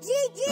Gigi!